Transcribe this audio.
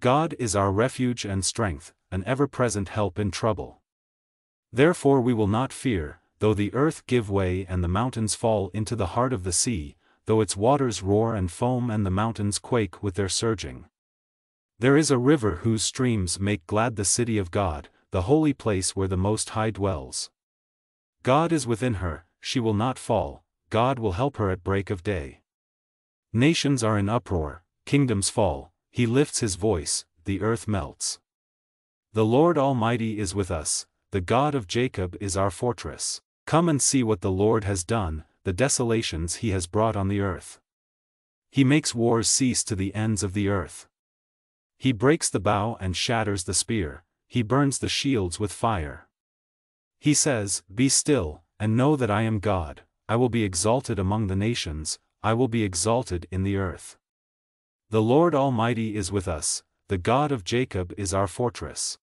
God is our refuge and strength, an ever-present help in trouble. Therefore we will not fear, though the earth give way and the mountains fall into the heart of the sea, though its waters roar and foam and the mountains quake with their surging. There is a river whose streams make glad the city of God, the holy place where the Most High dwells. God is within her, she will not fall, God will help her at break of day. Nations are in uproar, kingdoms fall, he lifts his voice, the earth melts. The Lord Almighty is with us, the God of Jacob is our fortress. Come and see what the Lord has done, the desolations he has brought on the earth. He makes wars cease to the ends of the earth. He breaks the bow and shatters the spear, he burns the shields with fire. He says, Be still, and know that I am God, I will be exalted among the nations, I will be exalted in the earth. The Lord Almighty is with us, the God of Jacob is our fortress.